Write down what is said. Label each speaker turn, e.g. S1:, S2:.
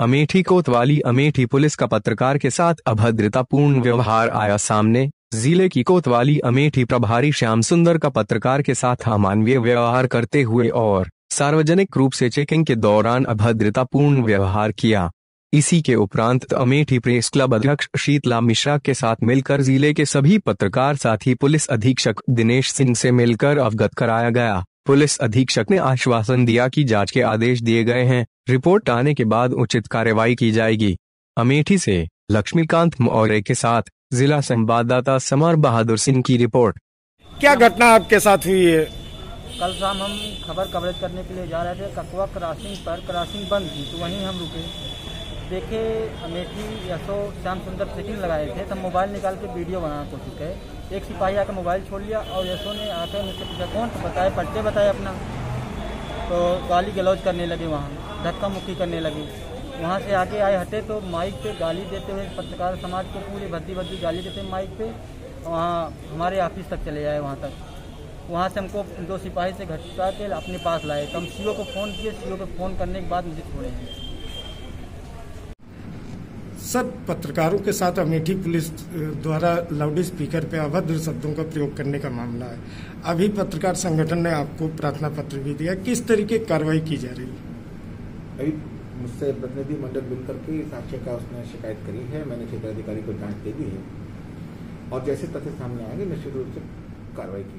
S1: अमेठी कोतवाली अमेठी पुलिस का पत्रकार के साथ अभद्रतापूर्ण व्यवहार आया सामने। ज़िले की कोतवाली अमेठी प्रभारी श्याम सुंदर का पत्रकार के साथ अमानवीय व्यवहार करते हुए और सार्वजनिक रूप से चेकिंग के दौरान अभद्रतापूर्ण व्यवहार किया। इसी के उपरांत अमेठी प्रेस क्लब अध्यक्ष शीतला मिश्रा के साथ मिलकर ज़िले के सभी पत्रकार साथी पुलिस अधीक्षक दिनेश सिंह से मिलकर अवगत कराया गया। पुलिस अधीक्षक ने आश्वासन दिया कि जाँच के आदेश दिए गए हैं। रिपोर्ट आने के बाद उचित कार्रवाई की जाएगी। अमेठी से लक्ष्मीकांत मौर्य के साथ जिला संवाददाता समर बहादुर सिंह की रिपोर्ट।
S2: क्या घटना आपके साथ हुई है?
S3: कल शाम हम खबर कवरेज करने के लिए जा रहे थे। ककवा क्रॉसिंग पर क्रॉसिंग बंद थी तो वहीं हम रुके। देखे अमेठी यशो श्याम सुंदर चेकिंग लगाए थे, तब मोबाइल निकाल के वीडियो बनाना कोशिश करे। एक सिपाही आकर मोबाइल छोड़ लिया और यशो ने आकर मुझसे पूछा, कौन? तो बताए पट्टे बताए अपना। तो गाली गलौज करने लगे वहाँ, धक्का मुक्की करने लगे। वहाँ से आगे आए हटे तो माइक पे गाली देते हुए पत्रकार समाज को पूरी भद्दी भद्दी गाली देते माइक पे। वहाँ हमारे ऑफ़िस तक चले जाए वहाँ तक। वहाँ से हमको दो सिपाही से घटका के अपने पास लाए। तो हम सीओ को फ़ोन किए, सीओ को फ़ोन करने के बाद मुझे छोड़े। हैं
S2: सर पत्रकारों के साथ अमेठी पुलिस द्वारा लाउड स्पीकर पे अभद्र शब्दों का प्रयोग करने का मामला है। अभी पत्रकार संगठन ने आपको प्रार्थना पत्र भी दिया। किस तरीके कार्रवाई की जा रही है?
S4: मुझसे प्रतिनिधि मंडल मिल करके आशय का उसने शिकायत करी है। मैंने क्षेत्राधिकारी को जाँच दे दी है। और जैसे तथ्य सामने आएँगे, निश्चित रूप से कार्रवाई की